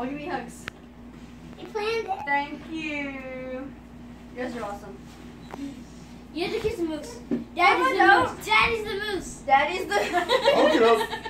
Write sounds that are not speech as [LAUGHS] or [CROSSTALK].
Oh, give me hugs. You planned it. Thank you. You guys are awesome. You have to kiss the moose. Daddy's the moose. Daddy's the moose. Daddy's the. Hold it up. [LAUGHS]